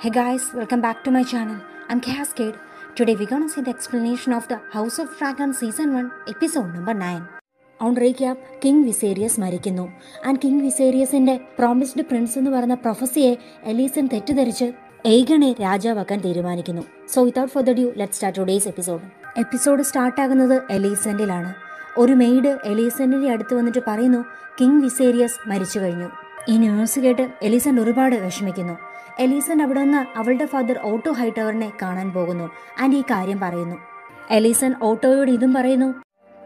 Hey guys, welcome back to my channel. I'm Cascade. Today we're gonna see the explanation of the House of Dragon Season 1, Episode number 9. On recap king Viserys മരിക്കുന്നു and king വിസേരിയസിന്റെ promised prince എന്ന് പറയുന്ന പ്രൊഫസിയെ Alicent തെറ്റിദ്ധരിച്ച് എയ്ഗണെ രാജാവാക്കാൻ തീരുമാനിക്കുന്നു so without for the due let start today's episode episode സ്റ്റാർട്ടാകുന്നത് എലീസന്റിലാണ് ഒരു മെയ്ഡ് എലീസന്റിന്റെ അടുത്ത് വന്നിട്ട് പറയുന്നു കിങ് വിസേരിയസ് മരിച്ചു കഴിഞ്ഞു ഈ ന്യൂസ് കേട്ട് എലീസൻ ഒരുപാട് വിഷമിക്കുന്നു എലീസന്റ് അവിടെ നിന്ന് അവളുടെ ഫാദർ ഓട്ടോ ഹൈടവറിനെ കാണാൻ പോകുന്നു. ആൻഡ് ഈ കാര്യം പറയുന്നു. എലീസൺ ഓട്ടോയോട് ഇതും പറയുന്നു.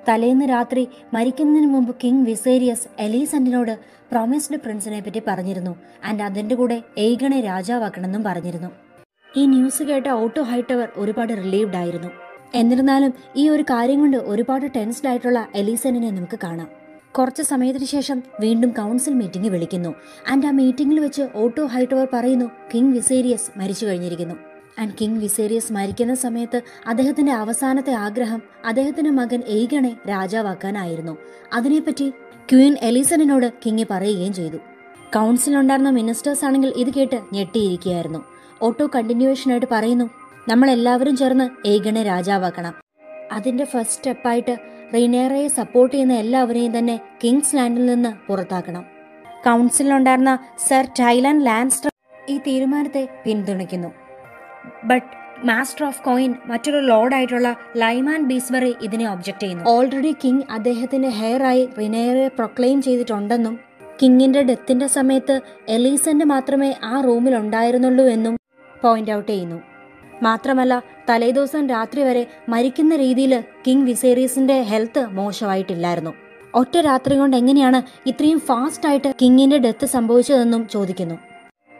തലേന്ന് രാത്രി മരിക്കുന്നതിന് മുമ്പ് കിങ് വിസേരിയസ് എലീസന്റിനോട് പ്രോമിസ്ഡ് പ്രിൻസിനെ പറ്റി പറഞ്ഞിരുന്നു. ആൻഡ് അതിന്റെ കൂടെ ഏകണെ രാജാവാക്കണമെന്നും പറഞ്ഞിരുന്നു. ഈ ന്യൂസ് കേട്ട ഓട്ടോ ഹൈട്ടവർ ഒരുപാട് റിലീവ്ഡ് ആയിരുന്നു. എന്നിരുന്നാലും ഈ ഒരു കാര്യം കൊണ്ട് ഒരുപാട് ടെൻസ്ഡ് ആയിട്ടുള്ള എലീസണിനെ നമുക്ക് കാണാം. കുറച്ച് സമയത്തിന് ശേഷം വീണ്ടും കൗൺസിൽ മീറ്റിംഗ് വിളിക്കുന്നു. ആൻഡ് ആ മീറ്റിംഗിൽ വെച്ച് ഓട്ടോ ഹൈട്ടവർ പറയുന്നു കിങ് വിസേരിയസ് മരിച്ചു കഴിഞ്ഞിരിക്കുന്നു. ആൻഡ് കിങ് വിസേരിയസ് മരിക്കുന്ന സമയത്ത് അദ്ദേഹത്തിന്റെ അവസാനത്തെ ആഗ്രഹം അദ്ദേഹത്തിന്റെ മകൻ എയ്ഗണെ രാജാവാക്കാനായിരുന്നു. അതിനെപ്പറ്റി ക്വീൻ എലിസണിനോട് കിങ് പറയുകയും ചെയ്തു. കൗൺസിലുണ്ടായിരുന്ന മിനിസ്റ്റേഴ്സ് ആണെങ്കിൽ ഇത് കേട്ട് ഞെട്ടിയിരിക്കുകയായിരുന്നു. ഓട്ടോ കണ്ടിന്യൂവേഷനായിട്ട് പറയുന്നു നമ്മളെല്ലാവരും ചേർന്ന് ഏകണെ രാജാവാക്കണം. അതിന്റെ ഫസ്റ്റ് സ്റ്റെപ്പായിട്ട് റിനേറയെ സപ്പോർട്ട് ചെയ്യുന്ന എല്ലാവരെയും തന്നെ കിങ്സ് ലാൻഡിൽ നിന്ന് പുറത്താക്കണം. കൗൺസിലുണ്ടായിരുന്ന സർ ടൈലൻ ലാൻസ്റ്റർ ഈ തീരുമാനത്തെ പിന്തുണയ്ക്കുന്നു. ബട്ട് മാസ്റ്റർ ഓഫ് കോയിൻ മറ്റൊരു ലോർഡായിട്ടുള്ള ലൈമാൻ ബീസ്ബറി ഇതിനെ ഒബ്ജക്ട് ചെയ്യുന്നു. ഓൾറെഡി കിങ് അദ്ദേഹത്തിന്റെ ഹെയറായി റിനേറെ പ്രൊക്ലെയിം ചെയ്തിട്ടുണ്ടെന്നും കിങ്ങിന്റെ ഡെത്തിന്റെ സമയത്ത് എലീസന്റ് മാത്രമേ ആ റൂമിൽ ഉണ്ടായിരുന്നുള്ളൂ എന്നും പോയിന്റ് ഔട്ട് ചെയ്യുന്നു. മാത്രമല്ല തലേദിവസം രാത്രി വരെ മരിക്കുന്ന രീതിയിൽ കിങ് വിസേറിയസിന്റെ ഹെൽത്ത് മോശമായിട്ടില്ലായിരുന്നു. ഒറ്റ രാത്രി കൊണ്ട് എങ്ങനെയാണ് ഇത്രയും ഫാസ്റ്റ് ആയിട്ട് കിങ്ങിന്റെ ഡെത്ത് സംഭവിച്ചതെന്നും ചോദിക്കുന്നു.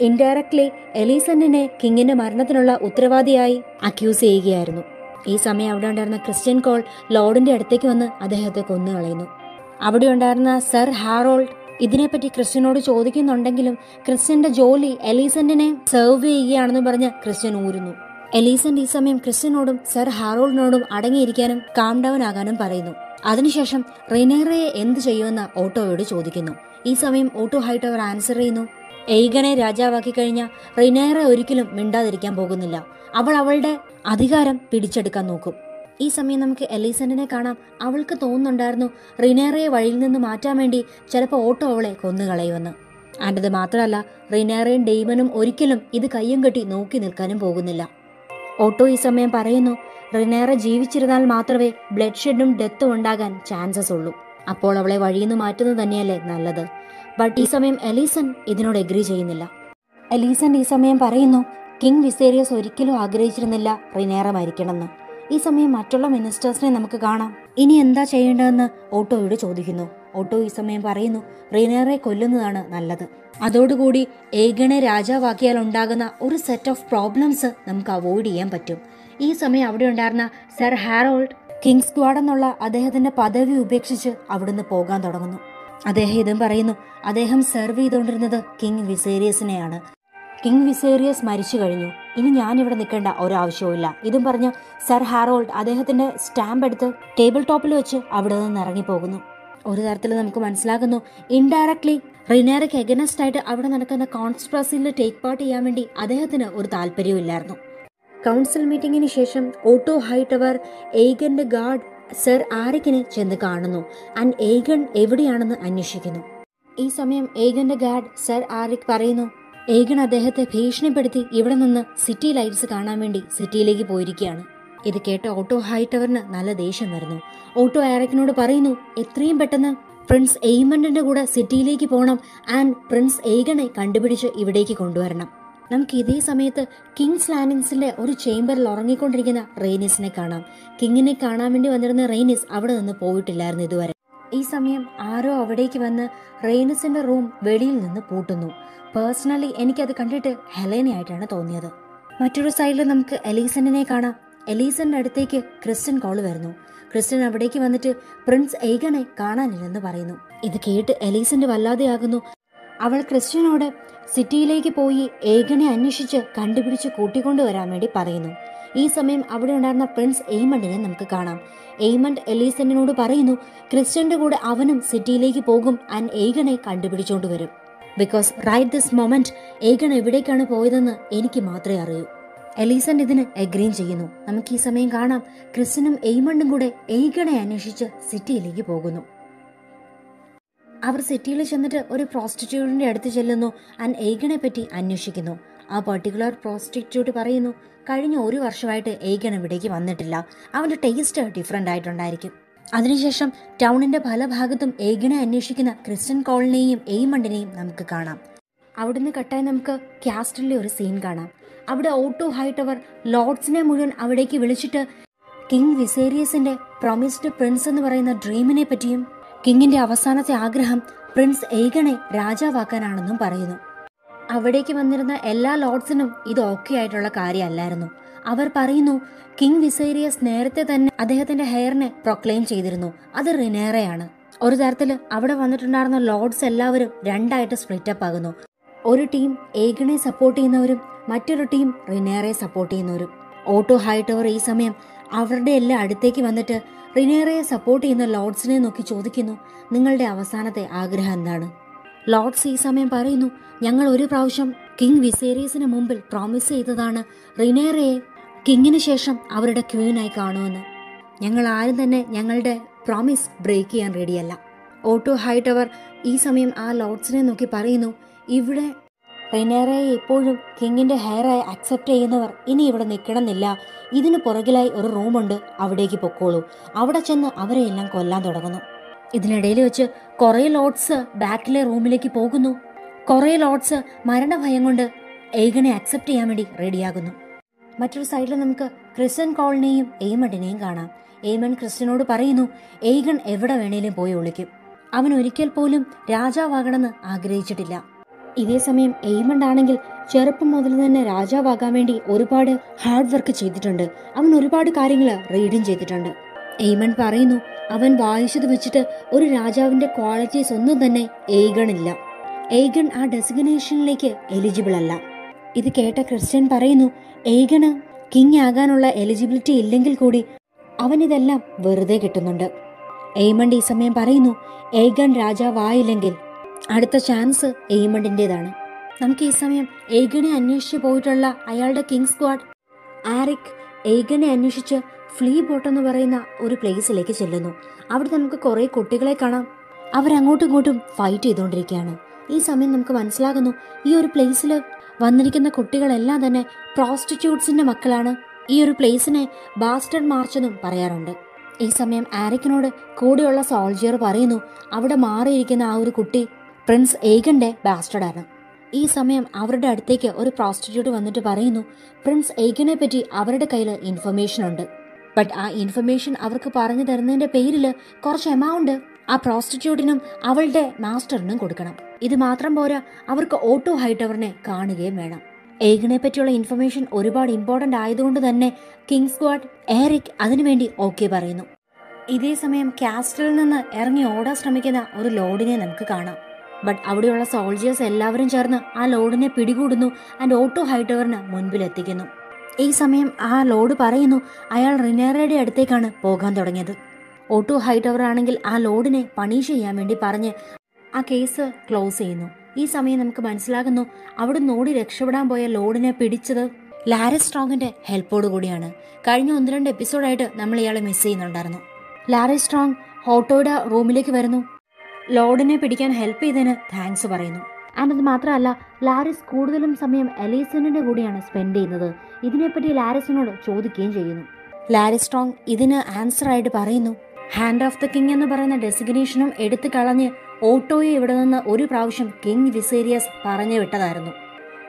ഇൻഡയറക്ട്ലി എലീസണിനെ കിങ്ങിന്റെ മരണത്തിനുള്ള ഉത്തരവാദിയായി അക്യൂസ് ചെയ്യുകയായിരുന്നു. ഈ സമയം അവിടെ ഉണ്ടായിരുന്ന ക്രിസ്ത്യൻ കോൾ ലോർഡിന്റെ അടുത്തേക്ക് വന്ന് അദ്ദേഹത്തെ കൊന്നു കളയുന്നു. അവിടെ ഉണ്ടായിരുന്ന സർ ഹാറോൾഡ് ഇതിനെപ്പറ്റി ക്രിസ്ത്യനോട് ചോദിക്കുന്നുണ്ടെങ്കിലും ക്രിസ്ത്യന്റെ ജോലി എലീസന്റിനെ സെർവ് ചെയ്യുകയാണെന്ന് പറഞ്ഞ് ക്രിസ്ത്യൻ ഊരുന്നു. എലീസന്റ് ഈ സമയം ക്രിസ്റ്റിനോടും സർ ഹാറോൾഡിനോടും അടങ്ങിയിരിക്കാനും കാം ഡൗൺ ആകാനും പറയുന്നു. അതിനുശേഷം റിനേറയെ എന്ത് ചെയ്യുമെന്ന് ഓട്ടോയോട് ചോദിക്കുന്നു. ഈ സമയം ഓട്ടോ ഹൈട്ടവർ ആൻസർ ചെയ്യുന്നു എയ്ഗനെ രാജാവാക്കി കഴിഞ്ഞ റിനേറ ഒരിക്കലും മിണ്ടാതിരിക്കാൻ പോകുന്നില്ല. അവൾ അവളുടെ അധികാരം പിടിച്ചെടുക്കാൻ നോക്കും. ഈ സമയം നമുക്ക് എലീസന്റിനെ കാണാം. അവൾക്ക് തോന്നുന്നുണ്ടായിരുന്നു റിനേറയെ വഴിയിൽ നിന്ന് മാറ്റാൻ വേണ്ടി ചിലപ്പോൾ ഓട്ടോ അവളെ കൊന്നുകളയുമെന്ന്. ആൻഡ് ഇത് മാത്രമല്ല റിനേറയും ഡെയ്മനും ഒരിക്കലും ഇത് കയ്യും കെട്ടി നോക്കി നിൽക്കാനും പോകുന്നില്ല. ഓട്ടോ ഈ സമയം പറയുന്നു റിനേറ ജീവിച്ചിരുന്നാൽ മാത്രമേ ബ്ലഡ് ഷെഡും ഡെത്തും ഉണ്ടാകാൻ ചാൻസസ് ഉള്ളൂ. അപ്പോൾ അവളെ വഴിയിൽ മാറ്റുന്നത് തന്നെയല്ലേ നല്ലത്. ബട്ട് ഈ സമയം എലീസൺ ഇതിനോട് എഗ്രി ചെയ്യുന്നില്ല. എലീസൺ ഈ സമയം പറയുന്നു കിങ് വിസേരിയസ് ഒരിക്കലും ആഗ്രഹിച്ചിരുന്നില്ല റിനേറ മരിക്കണമെന്ന്. ഈ സമയം മറ്റുള്ള മിനിസ്റ്റേഴ്സിനെ നമുക്ക് കാണാം. ഇനി എന്താ ചെയ്യേണ്ടതെന്ന് ഓട്ടോയോട് ചോദിക്കുന്നു. ഓട്ടോ ഈ സമയം പറയുന്നു റീനേറെ കൊല്ലുന്നതാണ് നല്ലത്. അതോടുകൂടി ഏഗണെ രാജാവാക്കിയാൽ ഉണ്ടാകുന്ന ഒരു സെറ്റ് ഓഫ് പ്രോബ്ലംസ് നമുക്ക് അവോയ്ഡ് ചെയ്യാൻ പറ്റും. ഈ സമയം അവിടെ ഉണ്ടായിരുന്ന സർ ഹാരോൾഡ് കിങ് സ്ക്വാഡ് എന്നുള്ള അദ്ദേഹത്തിന്റെ പദവി ഉപേക്ഷിച്ച് അവിടുന്ന് പോകാൻ തുടങ്ങുന്നു. അദ്ദേഹം ഇതും പറയുന്നു അദ്ദേഹം സെർവ് ചെയ്തുകൊണ്ടിരുന്നത് കിങ് വിസേരിയസിനെയാണ് കിങ് വിസേറിയസ് മരിച്ചു കഴിഞ്ഞു. ഇനി ഞാൻ ഇവിടെ നിൽക്കേണ്ട ഒരാവശ്യവുമില്ല ഇതും പറഞ്ഞ് സർ ഹാറോൾഡ് അദ്ദേഹത്തിന്റെ സ്റ്റാമ്പ് എടുത്ത് ടേബിൾ ടോപ്പിൽ വെച്ച് അവിടെ നിന്ന് ഇറങ്ങിപ്പോകുന്നു. ഒരു തരത്തിൽ നമുക്ക് മനസ്സിലാകുന്നു. ഇൻഡയറക്ട്ലി റിനേറയ്ക്ക് എഗനസ്റ്റ് ആയിട്ട് അവിടെ നടക്കുന്ന കോൺസ്പ്രസിൽ ടേക്ക് പാർട്ട് ചെയ്യാൻ വേണ്ടി അദ്ദേഹത്തിന് ഒരു താല്പര്യമില്ലായിരുന്നു കൗൺസിൽ മീറ്റിംഗിന് ശേഷം ഓട്ടോ ഹൈട്ടവർ എയ്ഗന്റെ ഗാർഡ് സർ ആരിക്കിനെ ചെന്ന് കാണുന്നു. ആൻഡ് ഏഗൺ എവിടെയാണെന്ന് അന്വേഷിക്കുന്നു. ഈ സമയം ഏഗന്റെ ഗാർഡ് സർ ആരിക് പറയുന്നു ഏഗൺ അദ്ദേഹത്തെ ഭീഷണിപ്പെടുത്തി ഇവിടെ നിന്ന് സിറ്റി ലൈറ്റ്സ് കാണാൻ വേണ്ടി സിറ്റിയിലേക്ക് പോയിരിക്കുകയാണ്. ഇത് കേട്ട് ഓട്ടോ ഹൈടവറിന് നല്ല ദേഷ്യം വരുന്നു. ഓട്ടോ ആരക്കിനോട് പറയുന്നു എത്രയും പെട്ടെന്ന് പ്രിൻസ് എയ്മണ്ടിന്റെ കൂടെ സിറ്റിയിലേക്ക് പോകണം ആൻഡ് പ്രിൻസ് എയ്ഗണെ കണ്ടുപിടിച്ച് ഇവിടേക്ക് കൊണ്ടുവരണം. നമുക്ക് ഇതേ സമയത്ത് കിങ്സ് ലാൻഡിങ്സിന്റെ ഒരു ചേംബറിൽ ഉറങ്ങിക്കൊണ്ടിരിക്കുന്ന റെയ്നിസിനെ കാണാം. കിങ്ങിനെ കാണാൻ വേണ്ടി വന്നിരുന്ന റെയ്നിസ് അവിടെ നിന്ന് പോയിട്ടില്ലായിരുന്നു ഇതുവരെ. ഈ സമയം ആരോ അവിടേക്ക് വന്ന് റെയ്നിസിന്റെ റൂം വെളിയിൽ നിന്ന് പൂട്ടുന്നു. പേഴ്സണലി എനിക്കത് കണ്ടിട്ട് ഹെലേനയായിട്ടാണ് തോന്നിയത്. മറ്റൊരു സൈഡിൽ നമുക്ക് എലീസനെ കാണാം. എലീസന്റെ അടുത്തേക്ക് ക്രിസ്റ്റൻ കോൾ വരുന്നു. ക്രിസ്റ്റൻ അവിടേക്ക് വന്നിട്ട് പ്രിൻസ് ഏഗനെ കാണാനില്ലെന്ന് പറയുന്നു. ഇത് കേട്ട് എലീസന്റെ വല്ലാതെയാകുന്നു. അവൾ ക്രിസ്റ്റ്യനോട് സിറ്റിയിലേക്ക് പോയി ഏഗനെ അന്വേഷിച്ച് കണ്ടുപിടിച്ച് കൂട്ടിക്കൊണ്ടുവരാൻ വേണ്ടി പറയുന്നു. ഈ സമയം അവിടെ ഉണ്ടായിരുന്ന പ്രിൻസ് എയ്മണ്ടിനെ നമുക്ക് കാണാം. എയ്മണ്ട് എലീസന്റിനോട് പറയുന്നു ക്രിസ്റ്റ്യന്റെ കൂടെ അവനും സിറ്റിയിലേക്ക് പോകും ആൻഡ് ഏഗനെ കണ്ടുപിടിച്ചോണ്ട് വരും. Because right this moment Aegon എവിടേക്കാണ് പോയതെന്ന് എനിക്ക് മാത്രമേ അറിയൂ. എലീസൺ ഇതിന് എഗ്രീം ചെയ്യുന്നു. നമുക്ക് ഈ സമയം കാണാം. ക്രിസ്റ്റനും എയ്മണ്ണും കൂടെ എയ്ഗണെ അന്വേഷിച്ച് സിറ്റിയിലേക്ക് പോകുന്നു. അവർ സിറ്റിയിൽ ചെന്നിട്ട് ഒരു പ്രോസ്റ്റിറ്റ്യൂട്ടിന്റെ അടുത്ത് ചെല്ലുന്നു. ആൻഡ് എയ്ഗണെ പറ്റി അന്വേഷിക്കുന്നു. ആ പർട്ടിക്കുലർ പ്രോസ്റ്റിറ്റ്യൂട്ട് പറയുന്നു കഴിഞ്ഞ ഒരു വർഷമായിട്ട് ഏഗൺ ഇവിടേക്ക് വന്നിട്ടില്ല. അവന്റെ ടേസ്റ്റ് ഡിഫറെന്റ് ആയിട്ടുണ്ടായിരിക്കും. അതിനുശേഷം ടൗണിന്റെ പല ഭാഗത്തും ഏകിനെ അന്വേഷിക്കുന്ന ക്രിസ്ത്യൻ കോളനിയെയും എയ്മണ്ടിനെയും നമുക്ക് കാണാം. അവിടുന്ന് കട്ടായി നമുക്ക് ക്യാസ്റ്റലിലെ ഒരു സീൻ കാണാം. അവിടെ ഓട്ടോ ഹൈട്ടവർ ലോർഡ്സിനെ മുഴുവൻ അവിടേക്ക് വിളിച്ചിട്ട് കിങ് വിസേരിയസിന്റെ പ്രൊമിസ്ഡ് പ്രിൻസ് എന്ന് പറയുന്ന ഡ്രീമിനെ പറ്റിയും കിങ്ങിന്റെ അവസാനത്തെ ആഗ്രഹം പ്രിൻസ് ഏകണെ രാജാവാക്കാനാണെന്നും പറയുന്നു. അവിടേക്ക് വന്നിരുന്ന എല്ലാ ലോർഡ്സിനും ഇത് ഓക്കെ ആയിട്ടുള്ള കാര്യമല്ലായിരുന്നു. അവർ പറയുന്നു കിങ് വിസേരിയസ് നേരത്തെ തന്നെ അദ്ദേഹത്തിന്റെ ഹെയറിനെ പ്രൊക്ലെയിം ചെയ്തിരുന്നു. അത് റിനേറയാണ് ഒരു തരത്തിൽ അവിടെ വന്നിട്ടുണ്ടായിരുന്ന ലോർഡ്സ് എല്ലാവരും രണ്ടായിട്ട് സ്പ്ലിറ്റപ്പ് ആകുന്നു. ഒരു ടീം ഏകണെ സപ്പോർട്ട് ചെയ്യുന്നവരും മറ്റൊരു ടീം റിനേറെ സപ്പോർട്ട് ചെയ്യുന്നവരും ഓട്ടോ ഹൈട്ടവർ ഈ സമയം അവരുടെ എല്ലാം അടുത്തേക്ക് വന്നിട്ട് റിനേറയെ സപ്പോർട്ട് ചെയ്യുന്ന ലോർഡ്സിനെ നോക്കി ചോദിക്കുന്നു നിങ്ങളുടെ അവസാനത്തെ ആഗ്രഹം എന്താണ്? ലോർഡ്സ് ഈ സമയം പറയുന്നു ഞങ്ങൾ ഒരു പ്രാവശ്യം കിങ് വിസേരിയസിന് മുമ്പിൽ പ്രോമിസ് ചെയ്തതാണ് റിനേറയെ കിങ്ങിന് ശേഷം അവരുടെ ക്വീനായി കാണുമെന്ന്. ഞങ്ങൾ ആരും തന്നെ ഞങ്ങളുടെ പ്രോമിസ് ബ്രേക്ക് ചെയ്യാൻ റെഡിയല്ല ഓട്ടോ ഹൈറ്റവർ ഈ സമയം ആ ലോർഡ്സിനെ നോക്കി പറയുന്നു ഇവിടെ റിനേറയെ എപ്പോഴും കിങ്ങിന്റെ ഹെയറായി അക്സെപ്റ്റ് ചെയ്യുന്നവർ ഇനി ഇവിടെ നിൽക്കണമെന്നില്ല. ഇതിന് പുറകിലായി ഒരു റൂമുണ്ട് അവിടേക്ക് പൊക്കോളൂ. അവിടെ ചെന്ന് അവരെ എല്ലാം കൊല്ലാൻ തുടങ്ങുന്നു. ഇതിനിടയിൽ വെച്ച് കുറേ ലോഡ്സ് ബാക്കിലെ റൂമിലേക്ക് പോകുന്നു. കുറേ ലോഡ്സ് മരണഭയം കൊണ്ട് ഏകനെ അക്സെപ്റ്റ് ചെയ്യാൻ വേണ്ടി റെഡിയാകുന്നു മറ്റൊരു സൈഡിൽ നമുക്ക് ക്രിസ്ത്യൻ കോളനിയും എയ്മണ്ടിനെയും കാണാം. എയ്മൺ ക്രിസ്ത്യനോട് പറയുന്നു ഏഗൺ എവിടെ വേണേലും പോയി ഒളിക്കും. അവൻ ഒരിക്കൽ പോലും രാജാവാകണമെന്ന് ആഗ്രഹിച്ചിട്ടില്ല. ഇതേ സമയം എയ്മണ്ട് ആണെങ്കിൽ ചെറുപ്പം മുതൽ തന്നെ രാജാവാകാൻ വേണ്ടി ഒരുപാട് ഹാർഡ് വർക്ക് ചെയ്തിട്ടുണ്ട്. അവൻ ഒരുപാട് കാര്യങ്ങൾ റീഡും ചെയ്തിട്ടുണ്ട്. എയ്മണ്ട് പറയുന്നു അവൻ വായിച്ചത് വെച്ചിട്ട് ഒരു രാജാവിന്റെ ക്വാളിറ്റീസ് ഒന്നും തന്നെ ഏഗണില്ല ഏഗൺ ആ ഡെസിഗ്നേഷനിലേക്ക് എലിജിബിൾ അല്ല. ഇത് കേട്ട ക്രിസ്ത്യൻ പറയുന്നു ഏഗണ് കിങ് ആകാനുള്ള എലിജിബിലിറ്റി ഇല്ലെങ്കിൽ കൂടി അവൻ ഇതെല്ലാം വെറുതെ കിട്ടുന്നുണ്ട്. എയ്മണ്ട് ഈ സമയം പറയുന്നു ഏഗൺ രാജാവായില്ലെങ്കിൽ അടുത്ത ചാൻസ് എയ്മണ്ടിന്റെതാണ് നമുക്ക് ഈ സമയം ഏഗനെ അന്വേഷിച്ച് പോയിട്ടുള്ള അയാളുടെ കിങ് സ്ക്വാഡ് ആരിക് ഏഗനെ അന്വേഷിച്ച് ഫ്ലീ ബോട്ട് എന്ന് പറയുന്ന ഒരു പ്ലേസിലേക്ക് ചെല്ലുന്നു. അവിടെ നമുക്ക് കുറേ കുട്ടികളെ കാണാം. അവരങ്ങോട്ടും ഇങ്ങോട്ടും ഫൈറ്റ് ചെയ്തുകൊണ്ടിരിക്കുകയാണ്. ഈ സമയം നമുക്ക് മനസ്സിലാകുന്നു ഈ ഒരു പ്ലേസിൽ വന്നിരിക്കുന്ന കുട്ടികളെല്ലാം തന്നെ പ്രോസ്റ്റിറ്റ്യൂട്ട്സിന്റെ മക്കളാണ്. ഈ ഒരു പ്ലേസിനെ ബാസ്റ്റഡ് മാർച്ച് എന്നും പറയാറുണ്ട്. ഈ സമയം ആരിക്കിനോട് കൂടെയുള്ള സോൾജിയർ പറയുന്നു അവിടെ മാറിയിരിക്കുന്ന ആ ഒരു കുട്ടി പ്രിൻസ് ഏഗന്റെ ബാസ്റ്റഡാണ്. ഈ സമയം അവരുടെ അടുത്തേക്ക് ഒരു പ്രോസ്റ്റിറ്റ്യൂട്ട് വന്നിട്ട് പറയുന്നു പ്രിൻസ് ഏഗനെ പറ്റി അവരുടെ കയ്യിൽ ഇൻഫർമേഷൻ ഉണ്ട്. ബട്ട് ആ ഇൻഫർമേഷൻ അവർക്ക് പറഞ്ഞു തരുന്നതിന്റെ പേരിൽ കുറച്ച് എമൗണ്ട് ആ പ്രോസ്റ്റിറ്റ്യൂട്ടിനും അവളുടെ മാസ്റ്ററിനും കൊടുക്കണം. ഇത് മാത്രം പോരാ അവർക്ക് ഓട്ടോ ഹൈറ്റവറിനെ കാണുകയും വേണം. ഏഗനെ പറ്റിയുള്ള ഇൻഫർമേഷൻ ഒരുപാട് ഇമ്പോർട്ടന്റ് ആയതുകൊണ്ട് തന്നെ കിങ് സ്ക്വാഡ് എറിക് അതിനുവേണ്ടി ഓക്കെ പറയുന്നു. ഇതേ സമയം കാസ്റ്റലിൽ നിന്ന് ഇറങ്ങി ഓടാൻ ശ്രമിക്കുന്ന ഒരു ലോഡിനെ നമുക്ക് കാണാം. ബട്ട് അവിടെയുള്ള സോൾജിയേഴ്സ് എല്ലാവരും ചേർന്ന് ആ ലോഡിനെ പിടികൂടുന്നു. ആൻഡ് ഓട്ടോ ഹൈറ്റവറിന് മുൻപിലെത്തിക്കുന്നു. ഈ സമയം ആ ലോഡ് പറയുന്നു അയാൾ റിനേറയുടെ അടുത്തേക്കാണ് പോകാൻ തുടങ്ങിയത്. ഓട്ടോ ഹൈറ്റവർ ആണെങ്കിൽ ആ ലോഡിനെ പണീഷ് ചെയ്യാൻ വേണ്ടി പറഞ്ഞ് ആ കേസ് ക്ലോസ് ചെയ്യുന്നു. ഈ സമയം നമുക്ക് മനസ്സിലാകുന്നു അവിടെ ഓടി രക്ഷപ്പെടാൻ പോയ ലോഡിനെ പിടിച്ചത് ലാരസ് സ്ട്രോങ്ങിന്റെ ഹെൽപ്പോട് കൂടിയാണ്. കഴിഞ്ഞ ഒന്ന് രണ്ട് എപ്പിസോഡായിട്ട് നമ്മൾ ഇയാളെ മിസ് ചെയ്യുന്നുണ്ടായിരുന്നു. ലാരസ് സ്ട്രോങ് ഓട്ടോയുടെ റൂമിലേക്ക് വരുന്നു. ലോഡിനെ പിടിക്കാൻ ഹെൽപ്പ് ചെയ്തതിന് താങ്ക്സ് പറയുന്നു. ആൻഡ് അത് മാത്രമല്ല ലാരിസ് കൂടുതലും സമയം എലീസണിന്റെ കൂടെയാണ് സ്പെൻഡ് ചെയ്യുന്നത്. ഇതിനെപ്പറ്റി ലാരിസിനോട് ചോദിക്കുകയും ചെയ്യുന്നു. ലാരിസ് സ്ട്രോങ് ഇതിന് ആൻസർ ആയിട്ട് പറയുന്നു. ഹാൻഡ് ഓഫ് ദ കിങ് എന്ന് പറയുന്ന ഡെസിഗ്നേഷനും എടുത്തു കളഞ്ഞ് ഓട്ടോയെ ഇവിടെ നിന്ന് ഒരു പ്രാവശ്യം കിങ് വിസേരിയസ് പറഞ്ഞു വിട്ടതായിരുന്നു.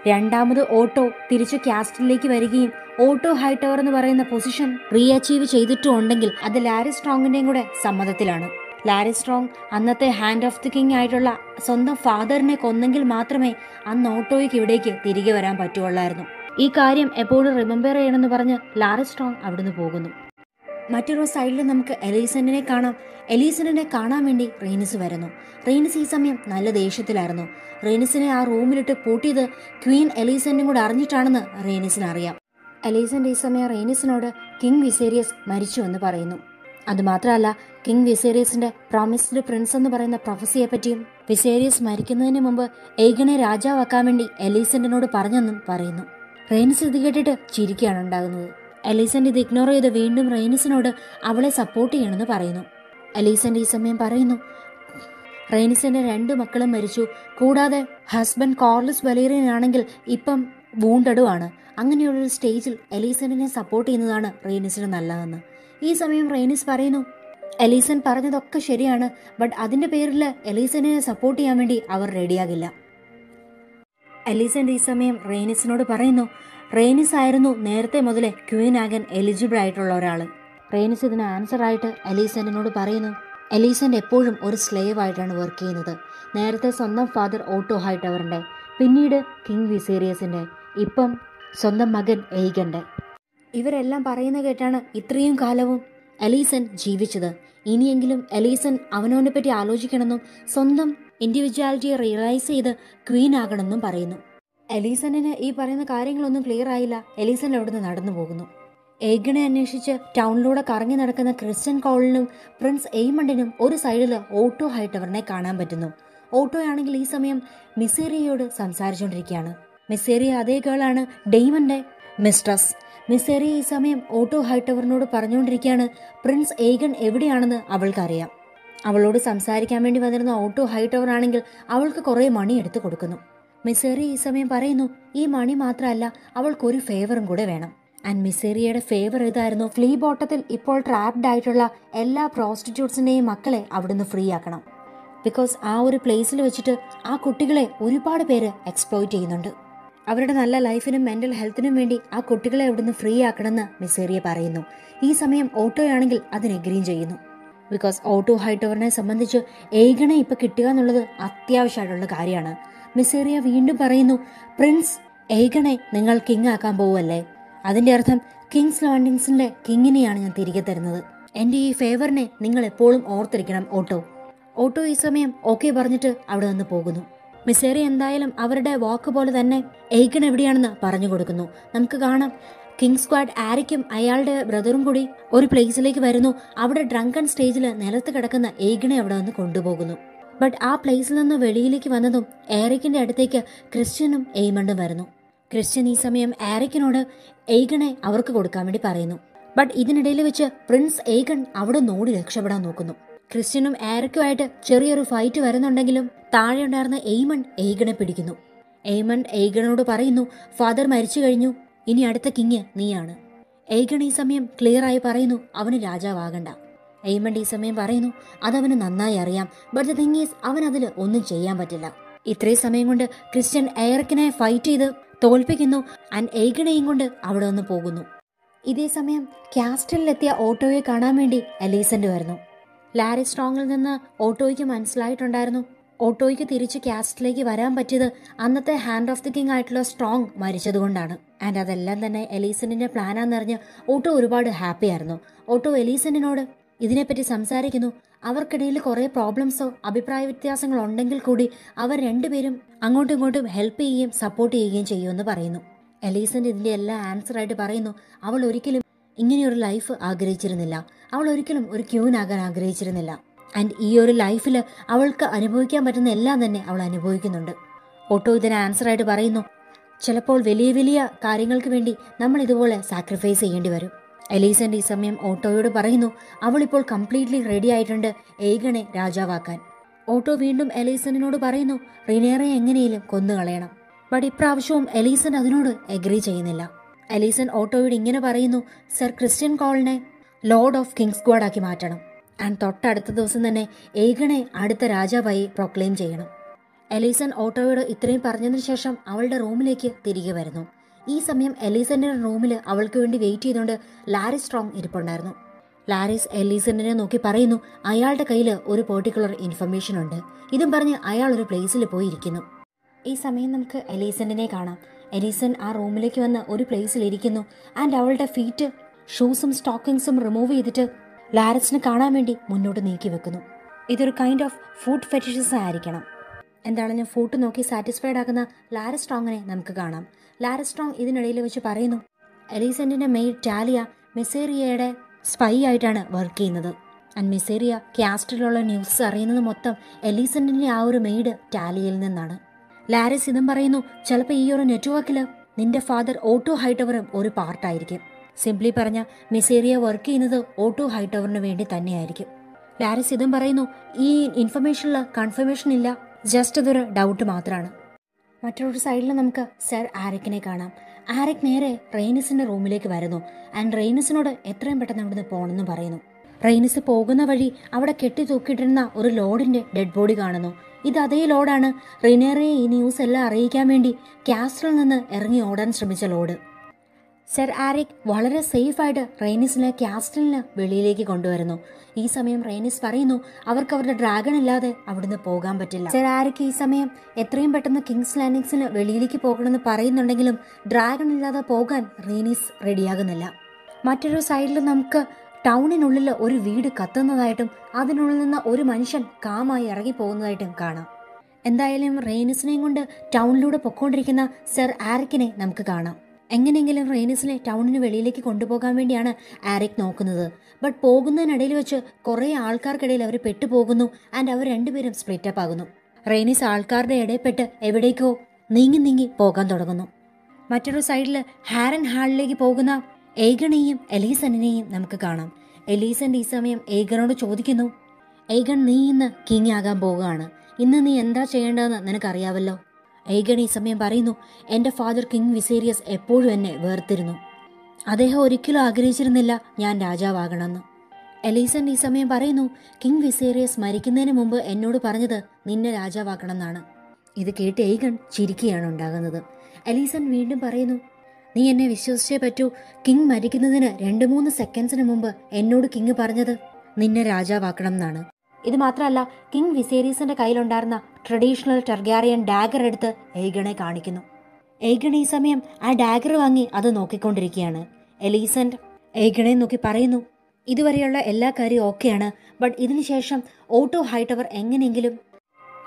രണ്ടാമത് ഓട്ടോ തിരിച്ചു കാസ്റ്റിലേക്ക് വരികയും ഓട്ടോ ഹൈടവർ എന്ന് പറയുന്ന പൊസിഷൻ റീ അച്ചീവ് ചെയ്തിട്ടുണ്ടെങ്കിൽ അത് ലാരി സ്ട്രോങ്ങിന്റെയും കൂടെ സമ്മതത്തിലാണ്. ലാരി സ്ട്രോങ് അന്നത്തെ ഹാൻഡ് ഓഫ് ദി കിങ് ആയിട്ടുള്ള സ്വന്തം ഫാദറിനെ കൊന്നെങ്കിൽ മാത്രമേ അന്ന് ഓട്ടോയ്ക്ക് ഇവിടേക്ക് തിരികെ വരാൻ പറ്റുള്ളായിരുന്നു ഈ കാര്യം എപ്പോഴും റിമെമ്പർ ചെയ്യണമെന്ന് പറഞ്ഞ് ലാരി സ്ട്രോങ് അവിടുന്ന് പോകുന്നു. മറ്റൊരു സൈഡിൽ നമുക്ക് എലീസണിനെ കാണാം. എലീസനെ കാണാൻ വേണ്ടി റെയ്നിസ് വരുന്നു. റെയ്നിസ് ഈ സമയം നല്ല ദേഷ്യത്തിലായിരുന്നു. റെയ്നിസിനെ ആ റൂമിലിട്ട് പൂട്ടിയത് ക്വീൻ എലീസനും കൂടെ അറിഞ്ഞിട്ടാണെന്ന് റെയ്നിസിന് അറിയാം. എലീസന്റെ ഈ സമയം റെയ്നിസിനോട് കിങ് വിസേരിയസ് മരിച്ചു എന്ന് പറയുന്നു അതുമാത്രമല്ല കിങ് വിസേരിയസിന്റെ പ്രോമിസ്ഡ് പ്രിൻസ് എന്ന് പറയുന്ന പ്രൊഫസിയെ പറ്റിയും വിസേരിയസ് മരിക്കുന്നതിന് മുമ്പ് ഏഗനെ രാജാവാക്കാൻ വേണ്ടി എലീസന്റിനോട് പറഞ്ഞെന്നും പറയുന്നു. റെയിനിസ് ഇത് കേട്ടിട്ട് ചിരിക്കുകയാണ് ഉണ്ടാകുന്നത്. എലീസന്റ് ഇത് ഇഗ്നോർ ചെയ്ത് വീണ്ടും റെയിനിസിനോട് അവളെ സപ്പോർട്ട് ചെയ്യണമെന്ന് പറയുന്നു. എലീസന്റ് ഈ സമയം പറയുന്നു റെയിനിസിന്റെ രണ്ട് മക്കളും മരിച്ചു. കൂടാതെ ഹസ്ബൻഡ് കോർലസ് വലേറിയൻ ആണെങ്കിൽ ഇപ്പം വൂണ്ടഡുമാണ് അങ്ങനെയുള്ളൊരു സ്റ്റേജിൽ എലീസന്റിനെ സപ്പോർട്ട് ചെയ്യുന്നതാണ് റെയിനിസിന് നല്ലതെന്ന്. ഈ സമയം റെയിനിസ് പറയുന്നു എലീസൺ പറഞ്ഞതൊക്കെ ശരിയാണ് ബട്ട് അതിന്റെ പേരിൽ എലീസനെ സപ്പോർട്ട് ചെയ്യാൻ വേണ്ടി അവർ റെഡിയാകില്ല. എലീസൺ ഈ സമയം റെയ്നിസിനോട് പറയുന്നു റെയിനിസ് ആയിരുന്നു നേരത്തെ മുതലേ ക്വീൻ ആകാൻ എലിജിബിൾ ആയിട്ടുള്ള ഒരാൾ റെയിനിസ് ഇതിന് ആൻസർ ആയിട്ട് എലീസനോട് പറയുന്നു എലീസന്റ് എപ്പോഴും ഒരു സ്ലേവ് ആയിട്ടാണ് വർക്ക് ചെയ്യുന്നത്. നേരത്തെ സ്വന്തം ഫാദർ ഓട്ടോ ഹൈട്ടവറിന്റെ പിന്നീട് കിങ് വിസേറിയസിന്റെ ഇപ്പം സ്വന്തം മകൻ എയ്ഗന്റെ ഇവരെല്ലാം പറയുന്ന കേട്ടാണ് ഇത്രയും കാലവും എലീസൺ ജീവിച്ചത്. ഇനിയെങ്കിലും എലീസൺ അവനോനെ പറ്റി ആലോചിക്കണമെന്നും സ്വന്തം ഇൻഡിവിജ്വാലിറ്റിയെ റിയലൈസ് ചെയ്ത് ക്വീൻ ആകണമെന്നും പറയുന്നു. എലീസണിന് ഈ പറയുന്ന കാര്യങ്ങളൊന്നും ക്ലിയർ ആയില്ല. എലീസൺ അവിടുന്ന് നടന്നു പോകുന്നു. ഏഗണെ അന്വേഷിച്ച് ടൗണിലൂടെ കറങ്ങി നടക്കുന്ന ക്രിസ്ത്യൻ കോളിനും പ്രിൻസ് എയ്മണ്ടിനും ഒരു സൈഡിൽ ഓട്ടോ ഹൈട്ടവറിനെ കാണാൻ പറ്റുന്നു. ഓട്ടോയാണെങ്കിൽ ഈ സമയം മിസേറിയയോട് സംസാരിച്ചുകൊണ്ടിരിക്കുകയാണ്. മിസേറിയ അതേ ഗേളാണ് ഡെയ്മന്റെ മിസ്ട്രസ് മിസേറിയ ഈ സമയം ഓട്ടോ ഹൈട്ടവറിനോട് പറഞ്ഞുകൊണ്ടിരിക്കുകയാണ്. പ്രിൻസ് ഏഗൺ എവിടെയാണെന്ന് അവൾക്കറിയാം. അവളോട് സംസാരിക്കാൻ വേണ്ടി വന്നിരുന്ന ഓട്ടോ ഹൈട്ടവർ ആണെങ്കിൽ അവൾക്ക് കുറേ മണി എടുത്തു കൊടുക്കുന്നു. മിസേറി ഈ സമയം പറയുന്നു ഈ മണി മാത്രമല്ല അവൾക്കൊരു ഫേവറും കൂടെ വേണം. ആൻഡ് മിസേറിയയുടെ ഫേവർ ഇതായിരുന്നു ഫ്ലീ ബോട്ടത്തിൽ ഇപ്പോൾ ട്രാപ്ഡ് ആയിട്ടുള്ള എല്ലാ പ്രോസ്റ്റിറ്റ്യൂട്ട്സിന്റെയും മക്കളെ അവിടുന്ന് ഫ്രീ ആക്കണം. ബിക്കോസ് ആ ഒരു പ്ലേസിൽ വെച്ചിട്ട് ആ കുട്ടികളെ ഒരുപാട് പേര് എക്സ്പ്ലോയിറ്റ് ചെയ്യുന്നുണ്ട്. അവരുടെ നല്ല ലൈഫിനും മെന്റൽ ഹെൽത്തിനും വേണ്ടി ആ കുട്ടികളെ അവിടുന്ന് ഫ്രീ ആക്കണമെന്ന് മിസേറിയ പറയുന്നു. ഈ സമയം ഓട്ടോയാണെങ്കിൽ അതിന് എഗ്രീം ചെയ്യുന്നു. ബിക്കോസ് ഓട്ടോ ഹൈട്ടവറിനെ സംബന്ധിച്ച് ഏകണെ ഇപ്പൊ കിട്ടുക എന്നുള്ളത് അത്യാവശ്യമായിട്ടുള്ള കാര്യമാണ്. മിസേറിയ വീണ്ടും പറയുന്നു പ്രിൻസ് ഏകണെ നിങ്ങൾ കിങ് ആക്കാൻ പോവല്ലേ അതിന്റെ അർത്ഥം കിങ്സ് ലോണ്ടിങ്സിന്റെ കിങ്ങിനെയാണ് ഞാൻ തിരികെ തരുന്നത്. എന്റെ ഈ ഫേവറിനെ നിങ്ങൾ എപ്പോഴും ഓർത്തിരിക്കണം ഓട്ടോ ഓട്ടോ ഈ സമയം ഓക്കെ പറഞ്ഞിട്ട് അവിടെ നിന്ന് പോകുന്നു. മിസേറി എന്തായാലും അവരുടെ വാക്ക് പോലെ തന്നെ എയ്ക്കൺ എവിടെയാണെന്ന് പറഞ്ഞു കൊടുക്കുന്നു. നമുക്ക് കാണാം. കിങ് സ്ക്വാഡ് ആരിക്കും അയാളുടെ ബ്രദറും കൂടി ഒരു പ്ലേസിലേക്ക് വരുന്നു. അവിടെ ഡ്രങ്കൺ സ്റ്റേജിൽ നിലത്ത് കിടക്കുന്ന എയ്ഗിനെ അവിടെ നിന്ന് കൊണ്ടുപോകുന്നു. ബട്ട് ആ പ്ലേസിൽ നിന്ന് വെളിയിലേക്ക് വന്നതും ഏറിക്കിന്റെ അടുത്തേക്ക് ക്രിസ്ത്യനും എയ്മണ്ടും വരുന്നു. ക്രിസ്ത്യൻ ഈ സമയം ആരിക്കിനോട് എയ്ഗണെ അവർക്ക് കൊടുക്കാൻ വേണ്ടി പറയുന്നു. ബട്ട് ഇതിനിടയിൽ വെച്ച് പ്രിൻസ് ഏഗൺ അവിടെ നോടി രക്ഷപ്പെടാൻ നോക്കുന്നു. ക്രിസ്ത്യനും ആരക്കുമായിട്ട് ചെറിയൊരു ഫൈറ്റ് വരുന്നുണ്ടെങ്കിലും താഴെ ഉണ്ടായിരുന്ന എയ്മൺ ഏഗണെ പിടിക്കുന്നു. എയ്മൺ ഏഗണോട് പറയുന്നു ഫാദർ മരിച്ചു കഴിഞ്ഞു ഇനി അടുത്ത കിങ് നീയാണ്. ഏഗൺ ഈ സമയം ക്ലിയറായി പറയുന്നു അവന് രാജാവാകണ്ട. എയ്മൺ ഈ സമയം പറയുന്നു അതവന് നന്നായി അറിയാം ബട്ട് ദ തിങ് ഈസ് അവൻ അതിൽ ഒന്നും ചെയ്യാൻ പറ്റില്ല. ഇത്രയും സമയം കൊണ്ട് ക്രിസ്ത്യൻ എയർക്കിനെ ഫൈറ്റ് ചെയ്ത് തോൽപ്പിക്കുന്നു ആൻഡ് ഏഗണയും കൊണ്ട് അവിടെ നിന്ന് പോകുന്നു. ഇതേ സമയം കാസ്റ്റലിലെത്തിയ ഓട്ടോയെ കാണാൻ വേണ്ടി അലീസന്റ് വരുന്നു. ലാരി സ്ട്രോങ്ങിൽ നിന്ന് ഓട്ടോയ്ക്ക് മനസ്സിലായിട്ടുണ്ടായിരുന്നു. ഓട്ടോയ്ക്ക് തിരിച്ച് ക്യാസ്റ്റിലേക്ക് വരാൻ പറ്റിയത് അന്നത്തെ ഹാൻഡ് ഓഫ് ദി കിങ് ആയിട്ടുള്ള സ്ട്രോങ് മരിച്ചതുകൊണ്ടാണ്. ആൻഡ് അതെല്ലാം തന്നെ എലീസണിന്റെ പ്ലാനാന്നറിഞ്ഞ് ഓട്ടോ ഒരുപാട് ഹാപ്പി ആയിരുന്നു. ഓട്ടോ എലീസണിനോട് ഇതിനെപ്പറ്റി സംസാരിക്കുന്നു. അവർക്കിടയിൽ കുറേ പ്രോബ്ലംസോ അഭിപ്രായ വ്യത്യാസങ്ങളോ ഉണ്ടെങ്കിൽ കൂടി അവർ രണ്ടുപേരും അങ്ങോട്ടും ഇങ്ങോട്ടും ഹെൽപ്പ് ചെയ്യുകയും സപ്പോർട്ട് ചെയ്യുകയും ചെയ്യുമെന്ന് പറയുന്നു. എലീസൻ ഇതിന്റെ എല്ലാ ആൻസറായിട്ട് പറയുന്നു. അവൾ ഒരിക്കലും ഇങ്ങനെയൊരു ലൈഫ് ആഗ്രഹിച്ചിരുന്നില്ല. അവൾ ഒരിക്കലും ഒരു ക്യൂനാകാൻ ആഗ്രഹിച്ചിരുന്നില്ല. ആൻഡ് ഈ ഒരു ലൈഫിൽ അവൾക്ക് അനുഭവിക്കാൻ പറ്റുന്ന എല്ലാം തന്നെ അവൾ അനുഭവിക്കുന്നുണ്ട്. ഓട്ടോ ഇതിന് ആൻസറായിട്ട് പറയുന്നു ചിലപ്പോൾ വലിയ വലിയ കാര്യങ്ങൾക്ക് വേണ്ടി നമ്മൾ ഇതുപോലെ സാക്രിഫൈസ് ചെയ്യേണ്ടി വരും. എലീസന്റെ ഈ സമയം ഓട്ടോയോട് പറയുന്നു അവൾ ഇപ്പോൾ കംപ്ലീറ്റ്ലി റെഡി ആയിട്ടുണ്ട് ഏകണെ രാജാവാക്കാൻ. ഓട്ടോ വീണ്ടും എലീസണിനോട് പറയുന്നു റിനേറെ എങ്ങനെയും കൊന്നുകളയണം. ബട്ട് ഇപ്രാവശ്യവും എലീസൺ അതിനോട് എഗ്രി ചെയ്യുന്നില്ല. എലീസൺ ഓട്ടോയോട് ഇങ്ങനെ പറയുന്നു സർ ക്രിസ്ത്യൻ കോളിനെ ലോർഡ് ഓഫ് കിങ്സ് ആക്കി മാറ്റണം. ആൻഡ് തൊട്ടടുത്ത ദിവസം തന്നെ ഏകണെ അടുത്ത രാജാവായി പ്രൊക്ലെയിം ചെയ്യണം. എലീസൺ ഓട്ടോയോട് ഇത്രയും പറഞ്ഞതിന് ശേഷം അവളുടെ റൂമിലേക്ക് തിരികെ വരുന്നു. ഈ സമയം എലീസന്റെ റൂമിൽ അവൾക്ക് വേണ്ടി വെയിറ്റ് ചെയ്തുകൊണ്ട് ലാരിസ് സ്ട്രോങ് ഇരിപ്പുണ്ടായിരുന്നു. ലാരിസ് എലീസന്റിനെ നോക്കി പറയുന്നു അയാളുടെ കയ്യിൽ ഒരു പെർട്ടിക്കുലർ ഇൻഫർമേഷൻ ഉണ്ട്. ഇതും പറഞ്ഞ് അയാൾ ഒരു പ്ലേസിൽ പോയിരിക്കുന്നു. ഈ സമയം നമുക്ക് എലീസന്റിനെ കാണാം. എലീസൺ ആ റൂമിലേക്ക് വന്ന് ഒരു പ്ലേസിൽ ഇരിക്കുന്നു. ആൻഡ് അവളുടെ ഫീറ്റ് ഷൂസും സ്റ്റോക്കിങ്സും റിമൂവ് ചെയ്തിട്ട് ലാരസിനെ കാണാൻ വേണ്ടി മുന്നോട്ട് നീക്കി വെക്കുന്നു. ഇതൊരു കൈൻഡ് ഓഫ് ഫുഡ് ഫെറ്റിഷസ് ആയിരിക്കണം. എന്താണെങ്കിലും ഫുഡ് നോക്കി സാറ്റിസ്ഫൈഡ് ആക്കുന്ന ലാരസ് സ്ട്രോങ്ങിനെ നമുക്ക് കാണാം. ലാരസ് സ്ട്രോങ് ഇതിനിടയിൽ വെച്ച് പറയുന്നു എലീസന്റിന്റെ മെയ്ഡ് ടാലിയ മെസേറിയയുടെ സ്പൈ ആയിട്ടാണ് വർക്ക് ചെയ്യുന്നത്. ആൻഡ് മിസേറിയ ക്യാസ്റ്റിലുള്ള ന്യൂസ് അറിയുന്നത് മൊത്തം എലീസന്റിന്റെ ആ ഒരു മെയ്ഡ് ടാലിയയിൽ നിന്നാണ്. ലാരിസ് ഇതും പറയുന്നു ചിലപ്പോൾ ഈ ഒരു നെറ്റ്വർക്കിൽ നിന്റെ ഫാദർ ഓട്ടോ ഹൈടവറും ഒരു പാർട്ടായിരിക്കും. സിംപ്ലി പറഞ്ഞ മിസേറിയ വർക്ക് ചെയ്യുന്നത് ഓട്ടോ ഹൈടവറിന് വേണ്ടി തന്നെയായിരിക്കും. ലാരിസ് ഇതും പറയുന്നു ഈ ഇൻഫർമേഷനിൽ കൺഫർമേഷൻ ഇല്ല ജസ്റ്റ് ഇതൊരു ഡൗട്ട് മാത്രമാണ് മറ്റൊരു സൈഡിൽ നമുക്ക് സർ ആരക്കിനെ കാണാം. ആരക് നേരെ റെയ്നസിന്റെ റൂമിലേക്ക് വരുന്നു. ആൻഡ് റെയ്നസിനോട് എത്രയും പെട്ടെന്ന് അവിടുന്ന് പോകണമെന്ന് പറയുന്നു. റെയ്നസ് പോകുന്ന വഴി അവിടെ കെട്ടി തൂക്കിയിട്ടിരുന്ന ഒരു ലോഡിന്റെ ഡെഡ് ബോഡി കാണുന്നു. ഇത് അതേ ലോഡാണ്. റിനേറെ ഈ ന്യൂസ് എല്ലാം അറിയിക്കാൻ വേണ്ടി ക്യാസ്റ്റിൽ നിന്ന് ഇറങ്ങി ഓടാൻ ശ്രമിച്ച ലോഡ്. സർ ആരിക് വളരെ സേഫായിട്ട് റെയ്നിസിനെ ക്യാസ്റ്റലിന് വെളിയിലേക്ക് കൊണ്ടുവരുന്നു. ഈ സമയം റെയ്നിസ് പറയുന്നു അവർക്ക് അവരുടെ ഡ്രാഗൺ ഇല്ലാതെ അവിടുന്ന് പോകാൻ പറ്റില്ല. സർ ആരിക് ഈ സമയം എത്രയും പെട്ടെന്ന് കിങ്സ് ലാൻഡിങ്സിന് വെളിയിലേക്ക് പോകണമെന്ന് പറയുന്നുണ്ടെങ്കിലും ഡ്രാഗൺ ഇല്ലാതെ പോകാൻ റെയ്നിസ് റെഡിയാകുന്നില്ല മറ്റൊരു സൈഡിൽ നമുക്ക് ടൗണിനുള്ളിൽ ഒരു വീട് കത്തുന്നതായിട്ടും അതിനുള്ളിൽ നിന്ന് ഒരു മനുഷ്യൻ കാമായി ഇറങ്ങി പോകുന്നതായിട്ടും കാണാം. എന്തായാലും റെയ്നിസിനെയും കൊണ്ട് ടൗണിലൂടെ പൊക്കോണ്ടിരിക്കുന്ന സർ ആരിക്കിനെ നമുക്ക് കാണാം. എങ്ങനെയെങ്കിലും റെയ്നിസിനെ ടൗണിന് വെളിയിലേക്ക് കൊണ്ടുപോകാൻ വേണ്ടിയാണ് ആരിക് നോക്കുന്നത്. ബട്ട് പോകുന്നതിനിടയിൽ വെച്ച് കുറേ ആൾക്കാർക്കിടയിൽ അവർ പെട്ടുപോകുന്നു ആൻഡ് അവർ രണ്ടുപേരും സ്പ്ലിറ്റപ്പ് ആകുന്നു. റെയ്നിസ് ആൾക്കാരുടെ ഇടയിൽപ്പെട്ട് എവിടേക്കോ നീങ്ങി നീങ്ങി പോകാൻ തുടങ്ങുന്നു. മറ്റൊരു സൈഡിൽ ഹാരൻ ഹാളിലേക്ക് പോകുന്ന ഏഗണെയും എലീസണിനെയും നമുക്ക് കാണാം. എലീസന്റെ ഈ സമയം ഏഗനോട് ചോദിക്കുന്നു ഏഗൺ നീ ഇന്ന് കിങ് ആകാൻ പോവുകയാണ്. ഇന്ന് നീ എന്താ ചെയ്യേണ്ടതെന്ന് നിനക്കറിയാവല്ലോ? ഏഗൺ ഈ സമയം പറയുന്നു എന്റെ ഫാദർ കിങ് വിസേരിയസ് എപ്പോഴും എന്നെ വേർത്തിരുന്നു അദ്ദേഹം ഒരിക്കലും ആഗ്രഹിച്ചിരുന്നില്ല ഞാൻ രാജാവാകണമെന്ന്. എലീസൺ ഈ സമയം പറയുന്നു കിങ് വിസേരിയസ് മരിക്കുന്നതിന് മുമ്പ് എന്നോട് പറഞ്ഞത് നിന്നെ രാജാവാക്കണം എന്നാണ് ഇത് കേട്ട് ഏഗൺ ചിരിക്കുകയാണ് ഉണ്ടാകുന്നത്. എലീസൺ വീണ്ടും പറയുന്നു നീ എന്നെ വിശ്വസിച്ചേ പറ്റൂ. കിങ് മരിക്കുന്നതിന് രണ്ടു മൂന്ന് സെക്കൻഡ്സിന് മുമ്പ് എന്നോട് കിങ് പറഞ്ഞത് നിന്നെ രാജാവാക്കണം എന്നാണ്. ഇത് മാത്രമല്ല കിങ് വിസേരീസിന്റെ കയ്യിലുണ്ടായിരുന്ന ട്രഡീഷണൽ ടെർഗാറിയൻ ഡാഗർ എടുത്ത് ഏഗണെ കാണിക്കുന്നു. ഏഗൺ ഈ സമയം ആ ഡാഗർ വാങ്ങി അത് നോക്കിക്കൊണ്ടിരിക്കുകയാണ്. എലീസന്റ് ഏഗണെ നോക്കി പറയുന്നു ഇതുവരെയുള്ള എല്ലാ കാര്യവും ഓക്കെയാണ് ബട്ട് ഇതിനുശേഷം ഓട്ടോ ഹൈട്ടവർ എങ്ങനെയെങ്കിലും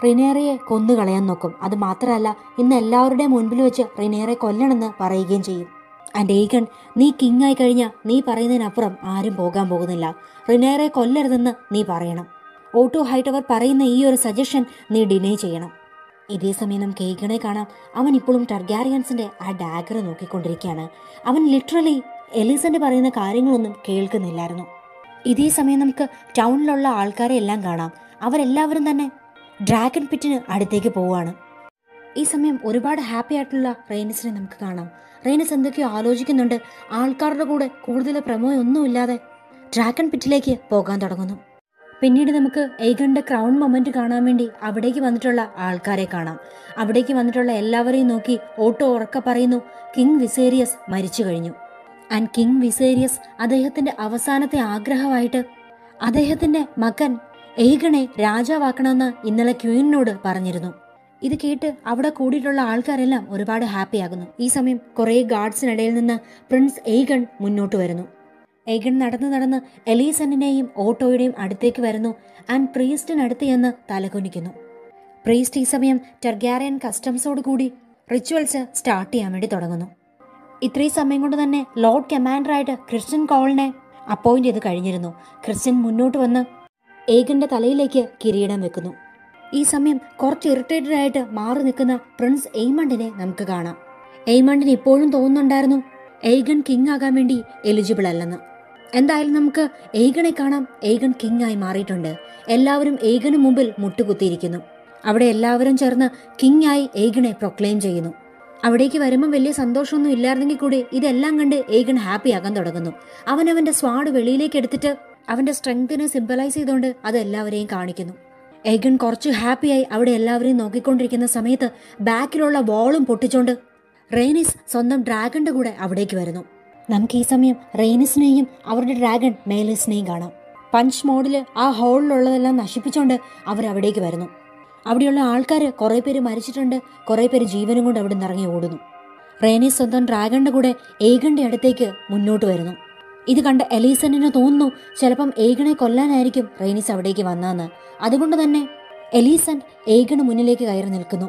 റിനേറയെ കൊന്നുകളയാൻ നോക്കും. അത് മാത്രമല്ല ഇന്ന് എല്ലാവരുടെയും മുൻപിൽ വെച്ച് റിനേറെ കൊല്ലണമെന്ന് പറയുകയും ചെയ്യും. ആൻഡ് ഏകൺ നീ കിങ് ആയി കഴിഞ്ഞാൽ നീ പറയുന്നതിനപ്പുറം ആരും പോകാൻ പോകുന്നില്ല. റിനേറെ കൊല്ലരുതെന്ന് നീ പറയണം. ഓട്ടോ ഹൈറ്റവർ പറയുന്ന ഈ ഒരു സജഷൻ നീ ഡിനൈ ചെയ്യണം. ഇതേ സമയം നമുക്ക് ഏകണെ കാണാം. അവൻ ഇപ്പോഴും ടർഗാരിയൻസിന്റെ ആ ഡാഗർ നോക്കിക്കൊണ്ടിരിക്കുകയാണ്. അവൻ ലിറ്ററലി എലിസന്റെ പറയുന്ന കാര്യങ്ങളൊന്നും കേൾക്കുന്നില്ലായിരുന്നു. ഇതേ സമയം നമുക്ക് ടൗണിലുള്ള ആൾക്കാരെ എല്ലാം കാണാം. അവരെല്ലാവരും തന്നെ ഡ്രാഗൺ പിറ്റിന് അടുത്തേക്ക് പോവുകയാണ്. ഈ സമയം ഒരുപാട് ഹാപ്പി ആയിട്ടുള്ള റെയ്നസിനെ നമുക്ക് കാണാം. റെയ്നസ് എന്തൊക്കെയോ ആലോചിക്കുന്നുണ്ട്. ആൾക്കാരുടെ കൂടെ കൂടുതൽ പ്രമോയൊന്നുമില്ലാതെ ഡ്രാഗൺ പിറ്റിലേക്ക് പോകാൻ തുടങ്ങുന്നു. പിന്നീട് നമുക്ക് ഏകന്റെ ക്രൗൺ മൊമെന്റ് കാണാൻ വേണ്ടി അവിടേക്ക് വന്നിട്ടുള്ള ആൾക്കാരെ കാണാം. അവിടേക്ക് വന്നിട്ടുള്ള എല്ലാവരെയും നോക്കി ഓട്ടോ ഉറക്ക പറയുന്നു കിങ് വിസേരിയസ് മരിച്ചു കഴിഞ്ഞു. ആൻഡ് കിങ് വിസേരിയസ് അദ്ദേഹത്തിന്റെ അവസാനത്തെ ആഗ്രഹമായിട്ട് അദ്ദേഹത്തിന്റെ മകൻ ഏഗണെ രാജാവാക്കണമെന്ന് ഇന്നലെ ക്വീനിനോട് പറഞ്ഞിരുന്നു. ഇത് കേട്ട് അവിടെ കൂടിയിട്ടുള്ള ആൾക്കാരെല്ലാം ഒരുപാട് ഹാപ്പിയാകുന്നു ഈ സമയം കുറെ ഗാർഡ്സിനിടയിൽ നിന്ന് പ്രിൻസ് ഏകൺ മുന്നോട്ട് വരുന്നു. ഏകൺ നടന്നു നടന്ന് എലീസണിനെയും ഓട്ടോയുടെയും അടുത്തേക്ക് വരുന്നു ആൻഡ് പ്രീസ്റ്റിനടുത്ത് ചെന്ന് തലകുനിക്കുന്നു. പ്രീസ്റ്റ് ഈ സമയം ടെർഗാരിയൻ കസ്റ്റംസോട് കൂടി റിച്വൽസ് സ്റ്റാർട്ട് ചെയ്യാൻ വേണ്ടി തുടങ്ങുന്നു. ഇത്രയും സമയം കൊണ്ട് തന്നെ ലോർഡ് കമാൻഡറായിട്ട് ക്രിസ്ത്യൻ കോളിനെ അപ്പോയിന്റ് ചെയ്ത് കഴിഞ്ഞിരുന്നു. ക്രിസ്ത്യൻ മുന്നോട്ട് വന്ന് ഏഗന്റെ തലയിലേക്ക് കിരീടം വെക്കുന്നു. ഈ സമയം കുറച്ച് ഇറിറ്റേറ്റഡ് ആയിട്ട് മാറി നിൽക്കുന്ന പ്രിൻസ് എയ്മണ്ടിനെ നമുക്ക് കാണാം. എയ്മണ്ടിന് ഇപ്പോഴും തോന്നുന്നുണ്ടായിരുന്നു ഏഗൺ കിങ് ആകാൻ വേണ്ടി എലിജിബിൾ അല്ലെന്ന്. എന്തായാലും നമുക്ക് ഏഗണെ കാണാം. ഏഗൺ കിങ് ആയി മാറിയിട്ടുണ്ട്. എല്ലാവരും ഏഗന് മുമ്പിൽ മുട്ടുകുത്തിയിരിക്കുന്നു. അവിടെ എല്ലാവരും ചേർന്ന് കിങ് ആയി ഏഗണെ പ്രൊക്ലെയിം ചെയ്യുന്നു. അവിടേക്ക് വരുമ്പോൾ വലിയ സന്തോഷമൊന്നും ഇല്ലായിരുന്നെങ്കിൽ കൂടി ഇതെല്ലാം കണ്ട് ഏഗൺ ഹാപ്പി ആകാൻ തുടങ്ങുന്നു. അവൻ അവന്റെ സ്വാഡ് വെളിയിലേക്ക് എടുത്തിട്ട് അവന്റെ സ്ട്രെങ്തിനെ സിംബലൈസ് ചെയ്തുകൊണ്ട് അത് എല്ലാവരെയും കാണിക്കുന്നു. എഗൻ കുറച്ച് ഹാപ്പിയായി അവിടെ എല്ലാവരെയും നോക്കിക്കൊണ്ടിരിക്കുന്ന സമയത്ത് ബാക്കിലുള്ള വോളും പൊട്ടിച്ചോണ്ട് റെയ്നിസ് സ്വന്തം ഡ്രാഗന്റെ കൂടെ അവിടേക്ക് വരുന്നു. നമുക്ക് ഈ സമയം റെയ്നിസിനെയും അവരുടെ ഡ്രാഗൺ മേലിസിനെയും കാണാം. പഞ്ച് മോഡിൽ ആ ഹോളിലുള്ളതെല്ലാം നശിപ്പിച്ചുകൊണ്ട് അവിടേക്ക് വരുന്നു. അവിടെയുള്ള ആൾക്കാർ കുറെ പേര് മരിച്ചിട്ടുണ്ട്. കുറെ പേര് ജീവനും കൊണ്ട് അവിടെ നിന്ന് ഇറങ്ങി ഓടുന്നു. റെയ്നിസ് സ്വന്തം ഡ്രാഗന്റെ കൂടെ ഏഗന്റെ അടുത്തേക്ക് മുന്നോട്ട് വരുന്നു. ഇത് കണ്ട് എലീസണിന് തോന്നുന്നു ചിലപ്പം ഏഗണെ കൊല്ലാനായിരിക്കും റെയ്നിസ് അവിടേക്ക് വന്നതെന്ന്. അതുകൊണ്ട് തന്നെ എലീസൺ ഏഗണ് മുന്നിലേക്ക് കയറി നിൽക്കുന്നു.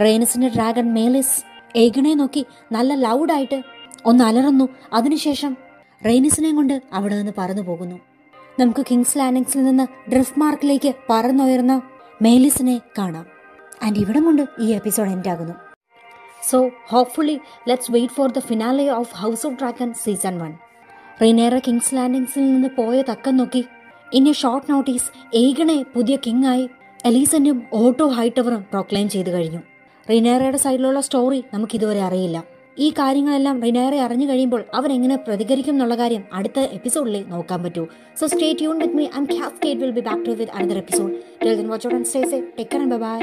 റെയ്നസിന്റെ ഡ്രാഗൺ മേലിസ് ഏഗണെ നോക്കി നല്ല ലൗഡായിട്ട് ഒന്ന് അലറുന്നു. അതിനുശേഷം റെയ്നിസിനെയും കൊണ്ട് അവിടെ നിന്ന് പറന്നു പോകുന്നു. നമുക്ക് കിങ്സ് ലാൻഡിങ്സിൽ നിന്ന് ഡ്രിഫ്റ്റ് മാർക്കിലേക്ക് പറന്നുയർന്ന മേലിസിനെ കാണാം. ആൻഡ് ഇവിടം കൊണ്ട് ഈ എപ്പിസോഡ് എൻഡ് ആകുന്നു. So hopefully let's wait for the finale of house of dragon season one Rhaenyra Kings ലാൻഡിങ്സിൽ നിന്ന് പോയ തക്കം നോക്കി. ഇനി ഷോർട്ട് നോട്ടീസ് ഏകണെ പുതിയ കിങ് ആയി എലീസന്റും ഓട്ടോ ഹൈറ്റവറും പ്രൊക്ലെയിം ചെയ്തു കഴിഞ്ഞു. റിനേറയുടെ സൈഡിലുള്ള സ്റ്റോറി നമുക്ക് ഇതുവരെ അറിയില്ല. ഈ കാര്യങ്ങളെല്ലാം റിനേറെ അറിഞ്ഞു കഴിയുമ്പോൾ അവൻ എങ്ങനെ പ്രതികരിക്കും എന്നുള്ള കാര്യം അടുത്ത എപ്പിസോഡിൽ നോക്കാൻ പറ്റൂ. So stay tune with me and will be back to with another episode then watch out and take care and bye